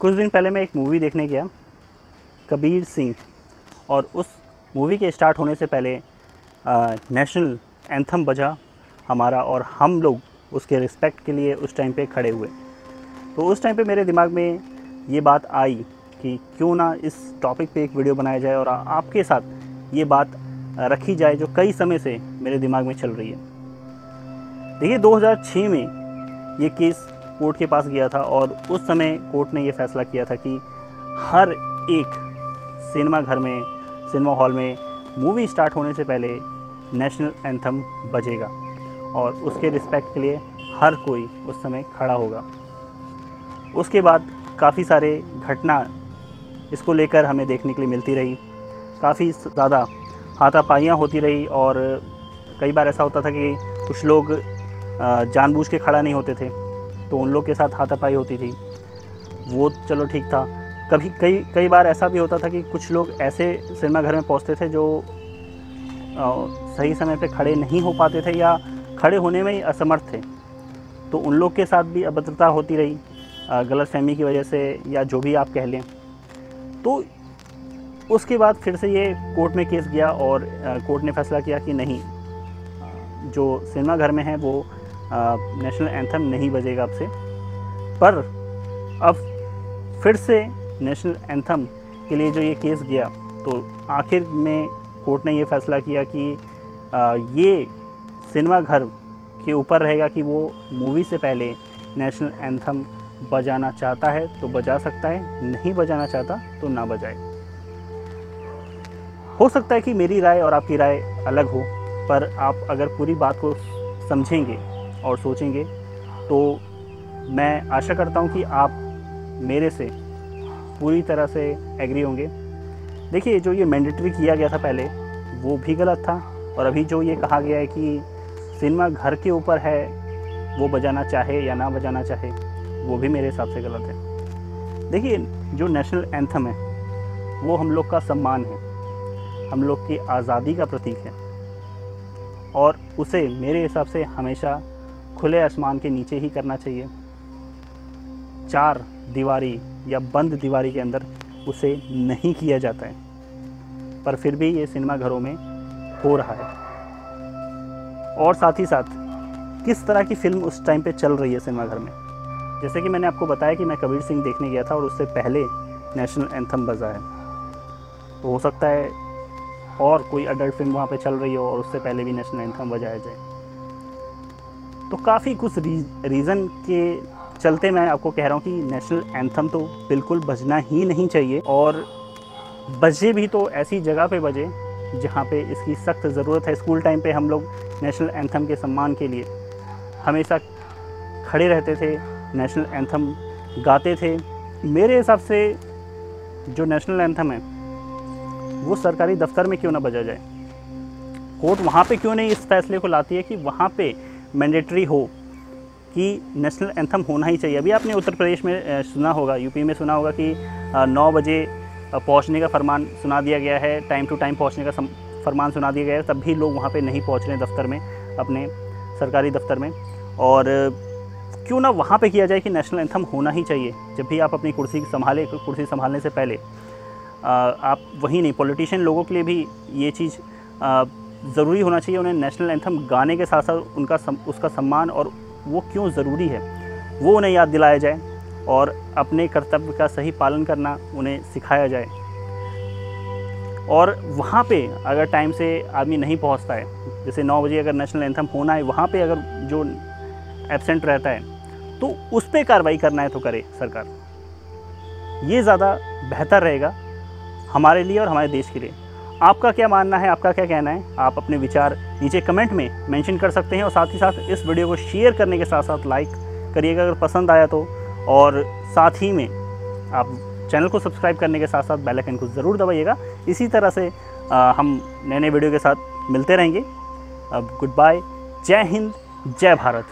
कुछ दिन पहले मैं एक मूवी देखने गया, कबीर सिंह। और उस मूवी के स्टार्ट होने से पहले नेशनल एंथम बजा हमारा और हम लोग उसके रिस्पेक्ट के लिए उस टाइम पे खड़े हुए। तो उस टाइम पे मेरे दिमाग में ये बात आई कि क्यों ना इस टॉपिक पे एक वीडियो बनाया जाए और आपके साथ ये बात रखी जाए जो कई समय से मेरे दिमाग में चल रही है। देखिए 2006 में ये केस कोर्ट के पास गया था और उस समय कोर्ट ने ये फैसला किया था कि हर एक सिनेमा घर में, सिनेमा हॉल में मूवी स्टार्ट होने से पहले नेशनल एंथम बजेगा और उसके रिस्पेक्ट के लिए हर कोई उस समय खड़ा होगा। उसके बाद काफ़ी सारे घटना इसको लेकर हमें देखने के लिए मिलती रही। काफ़ी ज़्यादा हाथापाइयाँ होती रही और कई बार ऐसा होता था कि कुछ लोग जानबूझ के खड़ा नहीं होते थे। तो उन लोग के साथ हाथापाई होती थी। वो चलो ठीक था। कभी कई कई बार ऐसा भी होता था कि कुछ लोग ऐसे सिनेमा घर में पहुँचते थे जो आ, सही समय पे खड़े नहीं हो पाते थे या खड़े होने में ही असमर्थ थे। तो उन लोग के साथ भी अभद्रता होती रही गलत फहमी की वजह से या जो भी आप कह लें। तो उसके बाद फिर से ये कोर्ट में केस गया और कोर्ट ने फैसला किया कि नहीं जो सिनेमा घर में है वो नेशनल एंथम नहीं बजेगा अब से पर अब फिर से नेशनल एंथम के लिए जो ये केस गया तो आखिर में कोर्ट ने ये फैसला किया कि आ, ये सिनेमा घर के ऊपर रहेगा कि वो मूवी से पहले नेशनल एंथम बजाना चाहता है तो बजा सकता है नहीं बजाना चाहता तो ना बजाए। हो सकता है कि मेरी राय और आपकी राय अलग हो पर आप अगर पूरी बात को समझेंगे और सोचेंगे। तो मैं आशा करता हूँ कि आप मेरे से पूरी तरह से एग्री होंगे। देखिए, जो ये मैंडेटरी किया गया था पहले, वो भी गलत था। और अभी जो ये कहा गया है कि सिनेमा घर के ऊपर है, वो बजाना चाहे या ना बजाना चाहे, वो भी मेरे हिसाब से गलत है। देखिए, जो नेशनल एंथम है, वो हम लोग का सम्मान है। हम लोग की आज़ादी का प्रतीक है। और उसे मेरे हिसाब से हमेशा खुले आसमान के नीचे ही करना चाहिए। चार दीवारी या बंद दीवारी के अंदर उसे नहीं किया जाता है, पर फिर भी ये सिनेमा घरों में हो रहा है। और साथ ही साथ, किस तरह की फ़िल्म उस टाइम पे चल रही है सिनेमा घर में? जैसे कि मैंने आपको बताया कि मैं कबीर सिंह देखने गया था और उससे पहले नेशनल एंथम बजा है। तो हो सकता है और कोई अडल्ट फ़िल्म वहाँ पे चल रही हो और उससे पहले भी नेशनल एंथम बजाया जाए। तो काफ़ी कुछ रीज़न के चलते मैं आपको कह रहा हूँ कि नेशनल एंथम तो बिल्कुल बजना ही नहीं चाहिए और बजे भी तो ऐसी जगह पे बजे जहाँ पे इसकी सख्त ज़रूरत है। स्कूल टाइम पे हम लोग नेशनल एंथम के सम्मान के लिए हमेशा खड़े रहते थे नेशनल एंथम गाते थे। मेरे हिसाब से जो नेशनल एंथम है, वो सरकारी दफ्तर में क्यों ना बजा जाए? कोर्ट वहाँ पे क्यों नहीं इस फैसले को लाती है कि वहाँ पे मैंडेटरी हो कि नेशनल एंथम होना ही चाहिए। अभी आपने उत्तर प्रदेश में सुना होगा यूपी में सुना होगा कि नौ बजे पहुँचने का फरमान सुना दिया गया है टाइम टू टाइम पहुँचने का फरमान सुना दिया गया है, तब भी लोग वहाँ पे नहीं पहुँच रहे दफ्तर में, अपने सरकारी दफ्तर में। और, क्यों ना वहाँ पे किया जाए कि नेशनल एंथम होना ही चाहिए, जब भी आप अपनी कुर्सी संभाले, कुर्सी संभालने से पहले। आप वहीं नहीं पॉलिटिशियन लोगों के लिए भी ये चीज़ ज़रूरी होना चाहिए उन्हें नेशनल एंथम गाने के साथ साथ उनका सम, उसका सम्मान और वो क्यों ज़रूरी है? वो उन्हें याद दिलाया जाए और अपने कर्तव्य का सही पालन करना उन्हें सिखाया जाए। और वहाँ पे अगर टाइम से आदमी नहीं पहुँचता है जैसे नौ बजे अगर नेशनल एंथम होना है वहाँ पे अगर जो एबसेंट रहता है तो उस पर कार्रवाई करना है तो करे सरकार। ये ज़्यादा बेहतर रहेगा हमारे लिए और हमारे देश के लिए। आपका क्या मानना है? आपका क्या कहना है? आप अपने विचार नीचे कमेंट में मेंशन कर सकते हैं और साथ ही साथ इस वीडियो को शेयर करने के साथ साथ लाइक करिएगा अगर पसंद आया तो। और साथ ही में आप चैनल को सब्सक्राइब करने के साथ साथ बेल आइकन को ज़रूर दबाइएगा। इसी तरह से आ, हम नए नए वीडियो के साथ मिलते रहेंगे। अब गुड बाय जय हिंद जय भारत।